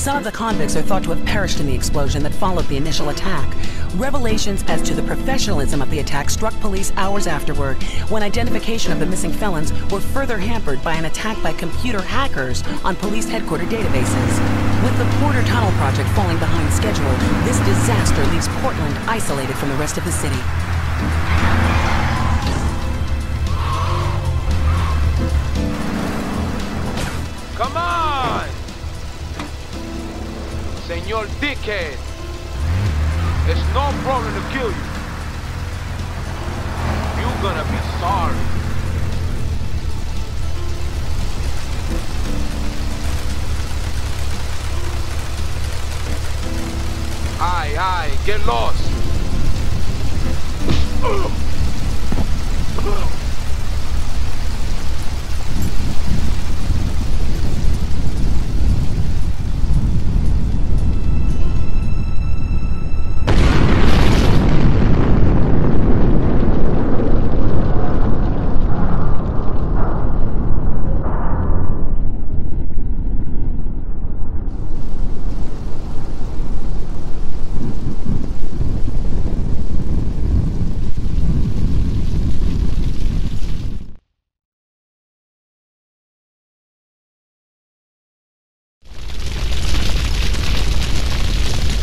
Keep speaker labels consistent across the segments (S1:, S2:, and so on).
S1: Some of the convicts are thought to have perished in the explosion that followed the initial attack. Revelations as to the professionalism of the attack struck police hours afterward, when identification of the missing felons were further hampered by an attack by computer hackers on police headquarter databases. With the Porter Tunnel project falling behind schedule, this disaster leaves Portland isolated from the rest of the city.
S2: Senor Dickhead! It's no problem to kill you. You're gonna be sorry. Aye, aye, get lost.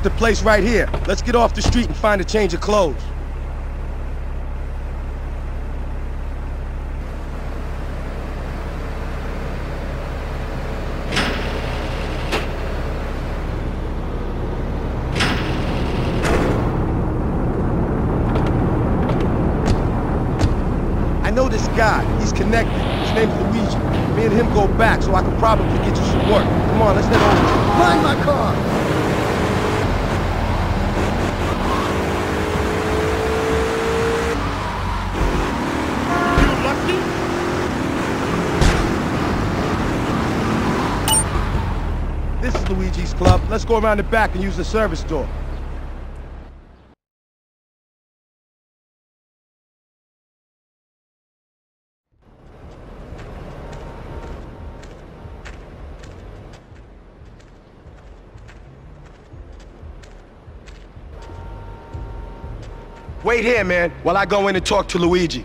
S3: Is the place right here. Let's get off the street and find a change of clothes. I know this guy. He's connected. His name's Luigi. Me and him go back, so I can probably get you some work. Come on, let's head over. Find my car! This is Luigi's club. Let's go around the back and use the service door. Wait here, man, while I go in and talk to Luigi.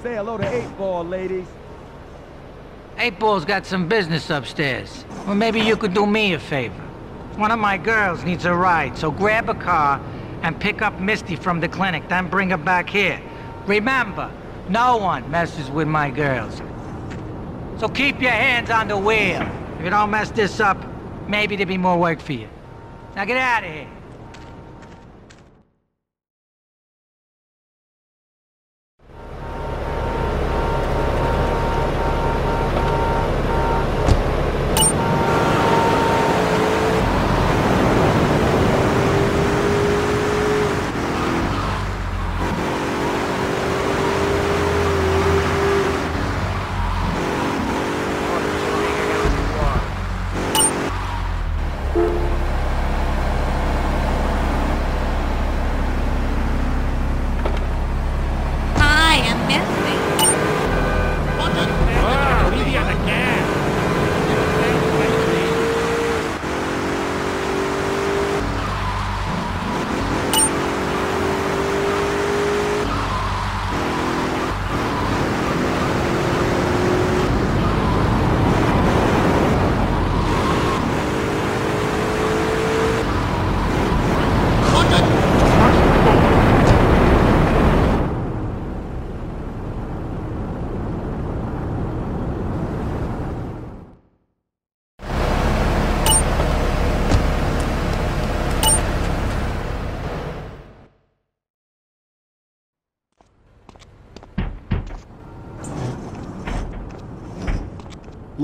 S3: Say hello to 8 Ball, ladies.
S4: Eight Ball's got some business upstairs. Well, maybe you could do me a favor. One of my girls needs a ride, so grab a car and pick up Misty from the clinic, then bring her back here. Remember, no one messes with my girls. So keep your hands on the wheel. If you don't mess this up, maybe there'll be more work for you. Now get out of here.
S5: Hi, I'm Misty.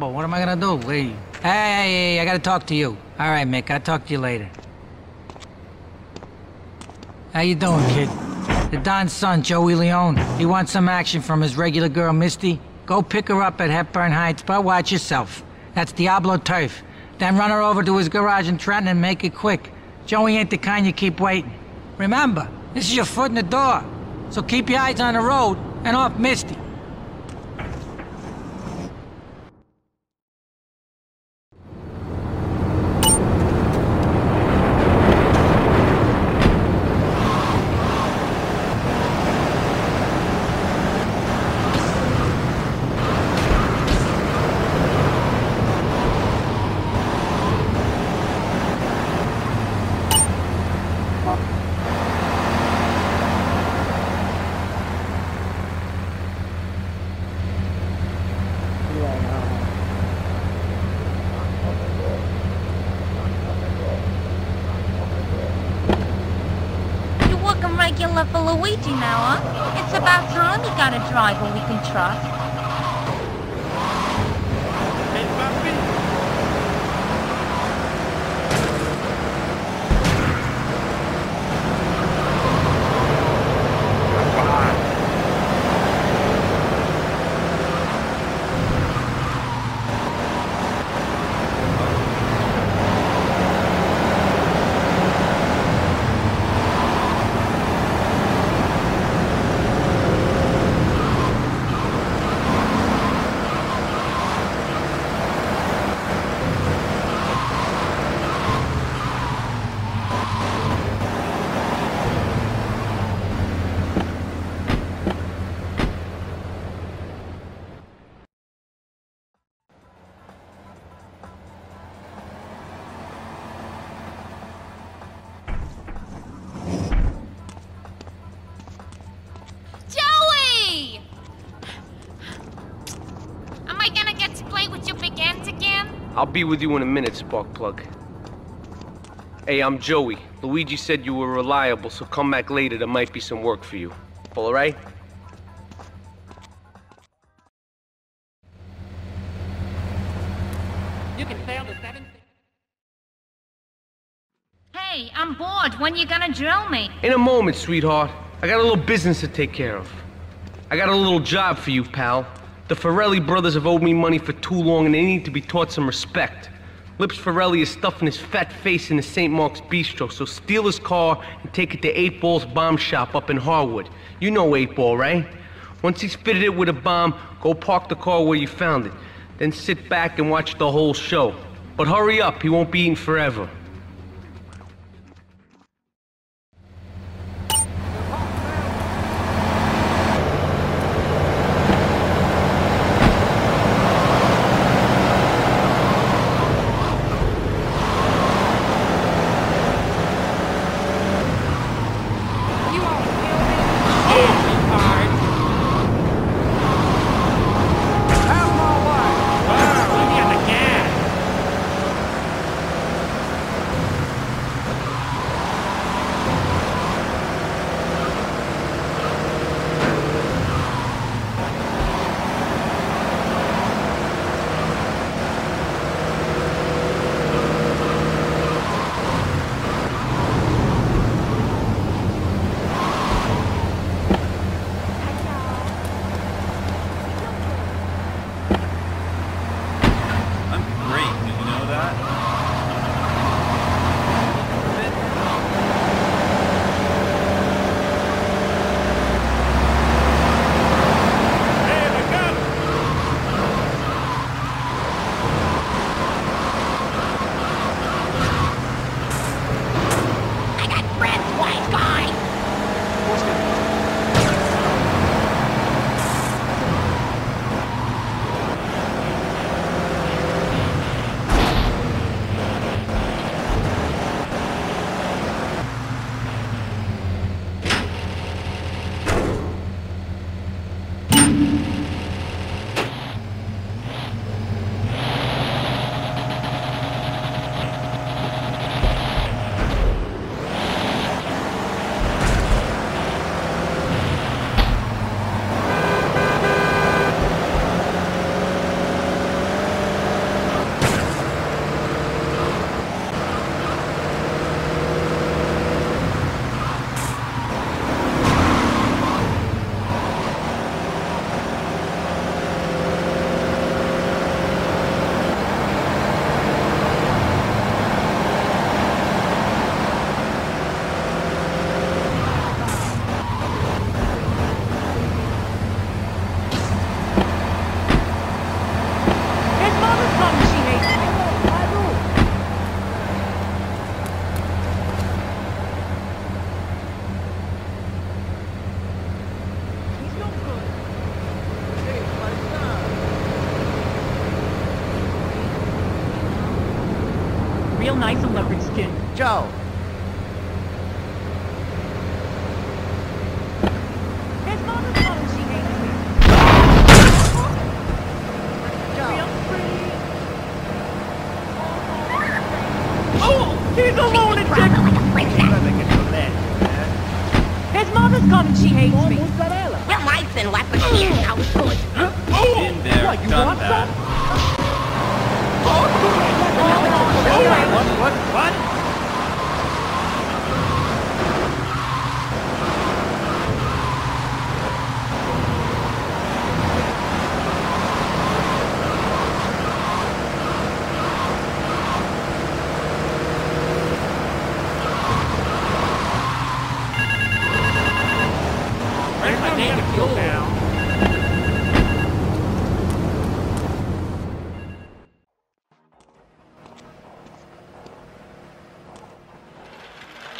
S4: What am I gonna do? Hey, hey, hey, I gotta talk to you. All right, Mick, I'll talk to you later. How you doing, kid? The Don's son, Joey Leone. He wants some action from his regular girl, Misty. Go pick her up at Hepburn Heights, but watch yourself. That's Diablo Turf. Then run her over to his garage in Trenton and make it quick. Joey ain't the kind you keep waiting. Remember, this is your foot in the door. So keep your eyes on the road and off Misty.
S5: You working regular for Luigi now, huh? It's about time you got a driver we can trust.
S2: Be with you in a minute, Sparkplug. Hey, I'm Joey. Luigi said you were reliable, so come back later. There might be some work for you. All right? You can fail the seven...
S5: Hey, I'm bored. When you gonna drill me?
S2: In a moment, sweetheart. I got a little business to take care of. I got a little job for you, pal. The Forelli brothers have owed me money for too long and they need to be taught some respect. Lips Forelli is stuffing his fat face in the St. Mark's Bistro, so steal his car and take it to Eight Ball's bomb shop up in Harwood. You know Eight Ball, right? Once he's fitted it with a bomb, go park the car where you found it. Then sit back and watch the whole show. But hurry up, he won't be eating forever.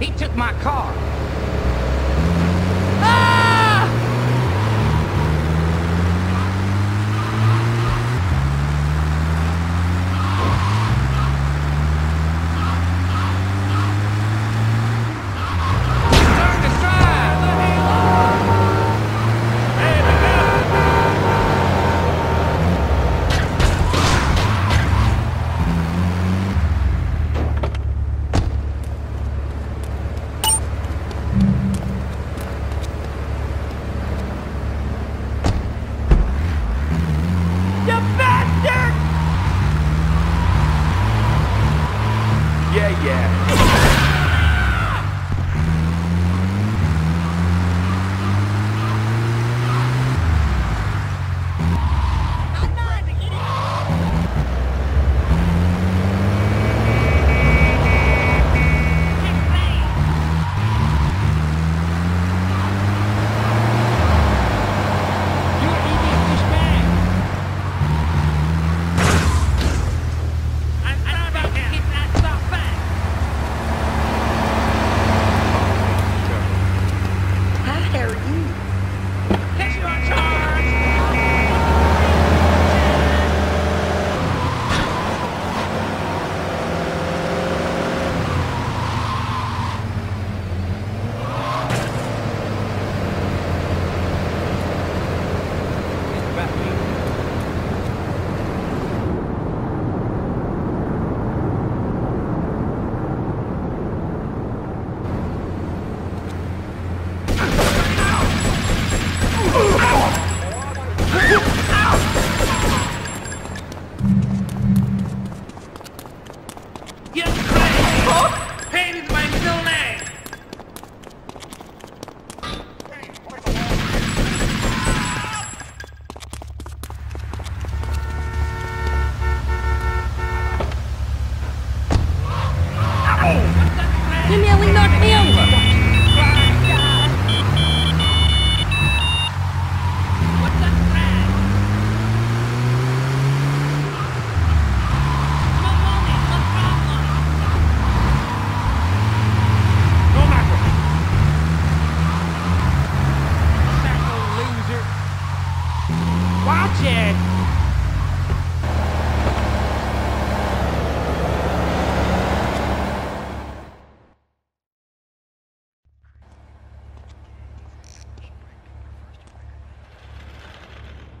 S5: He took my car.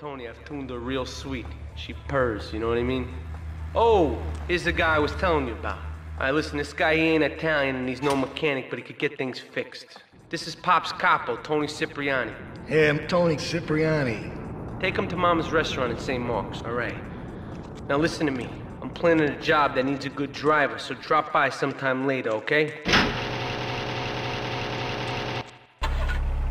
S2: Tony, I've tuned her real sweet. She purrs, you know what I mean? Oh, here's the guy I was telling you about. Alright, listen, this guy he ain't Italian and he's no mechanic, but he could get things fixed. This is Pop's capo, Tony Cipriani.
S6: Hey, I'm Tony Cipriani.
S2: Take him to Mama's restaurant in St. Mark's, alright? Now listen to me. I'm planning a job that needs a good driver, so drop by sometime later, okay?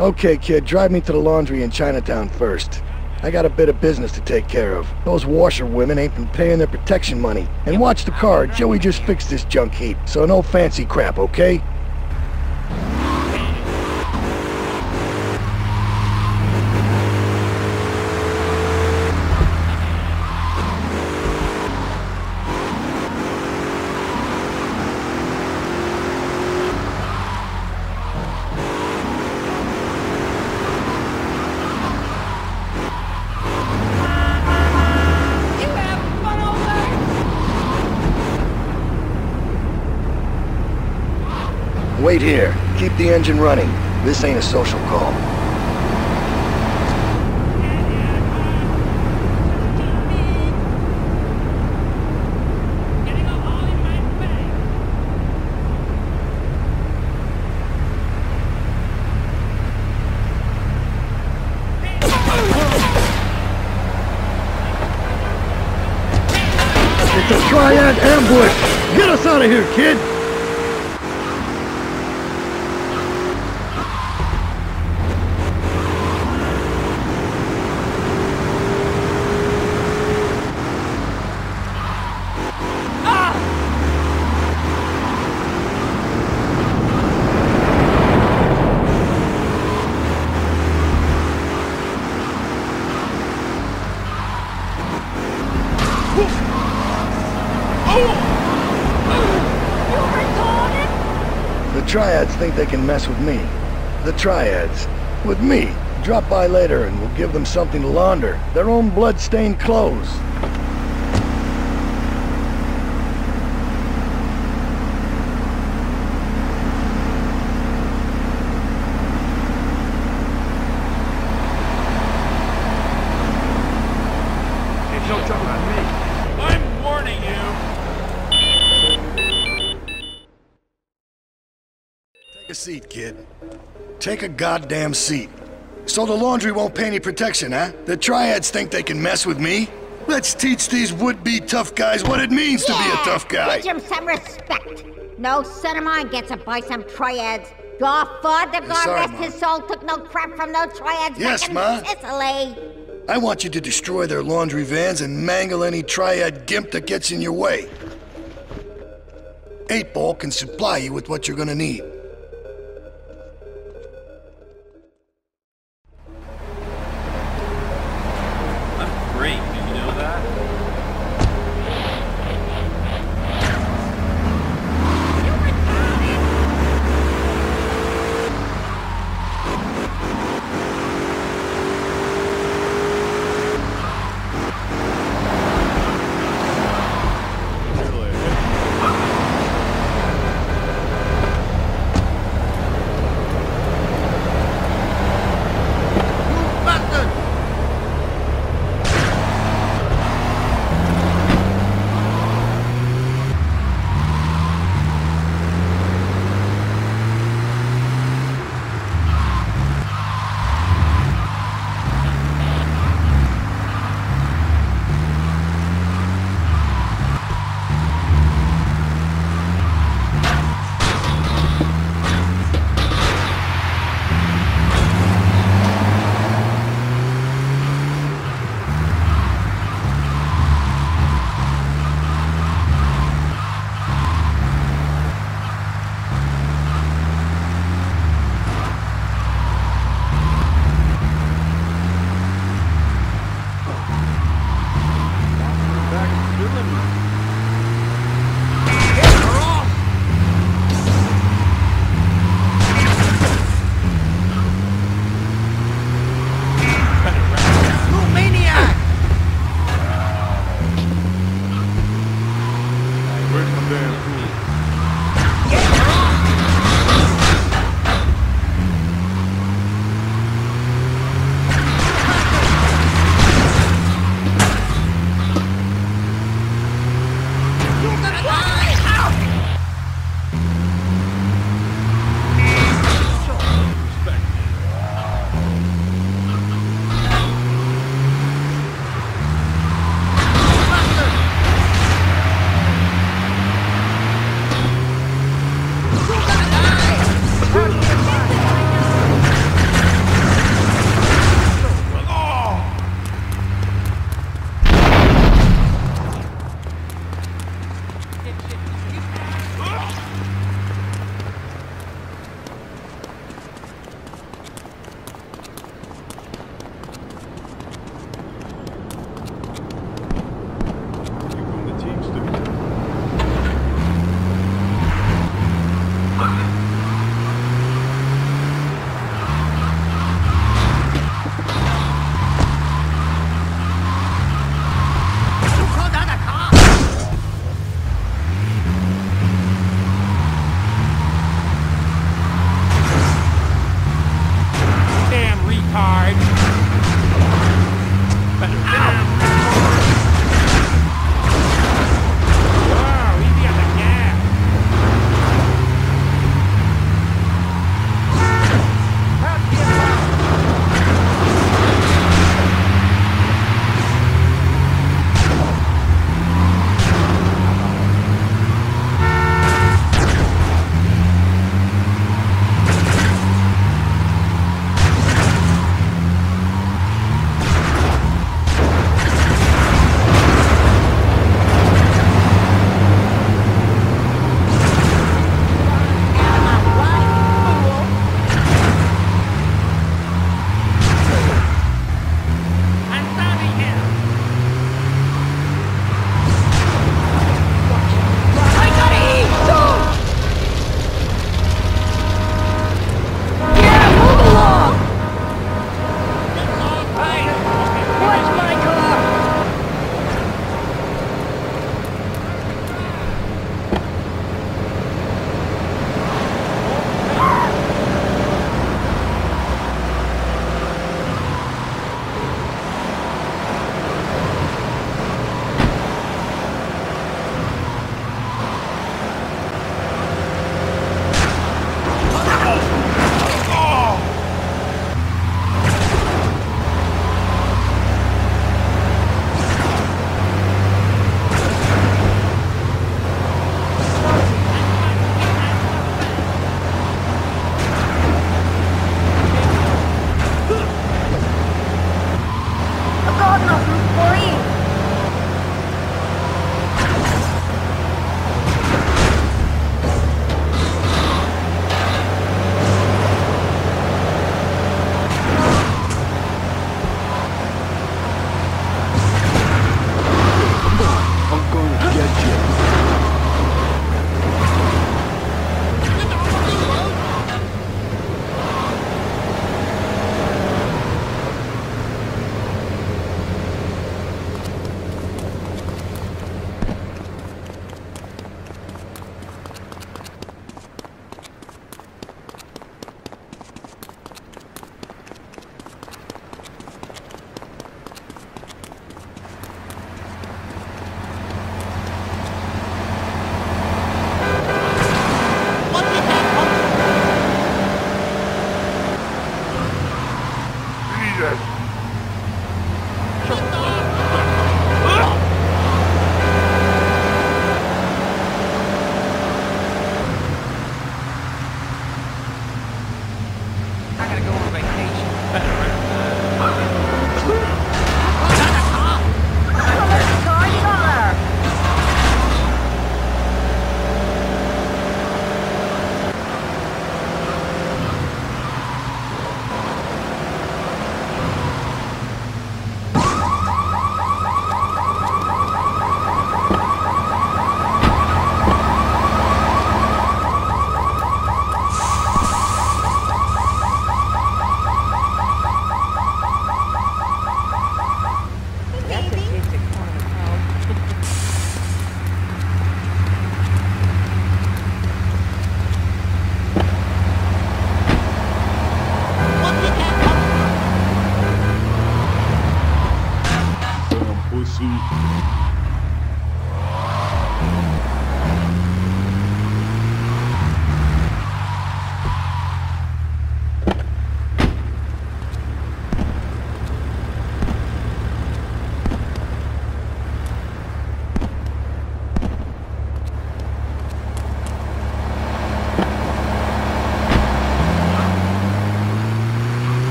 S6: Okay, kid, drive me to the laundry in Chinatown first. I got a bit of business to take care of. Those washerwomen ain't been paying their protection money. And watch the car, Joey just fixed this junk heap, so no fancy crap, okay? Here. Keep the engine running. This ain't a social call. It's a triad ambush! Get us out of here, kid! The Triads think they can mess with me. The Triads. With me. Drop by later and we'll give them something to launder. Their own blood-stained clothes.
S3: Ain't no trouble on me.
S7: I'm warning you.
S6: Take a seat, kid. Take a goddamn seat. So the laundry won't pay any protection, huh? The Triads think they can mess with me? Let's teach these would-be tough guys what it means to be a tough guy.
S8: Teach them some respect. No son of mine gets it by some triads. Your father, God
S6: sorry,
S8: rest
S6: Ma.
S8: his soul, took no crap from no triads
S6: Yes,
S8: back in
S6: Ma.
S8: Sicily.
S6: I want you to destroy their laundry vans and mangle any Triad gimp that gets in your way. Eight Ball can supply you with what you're gonna need.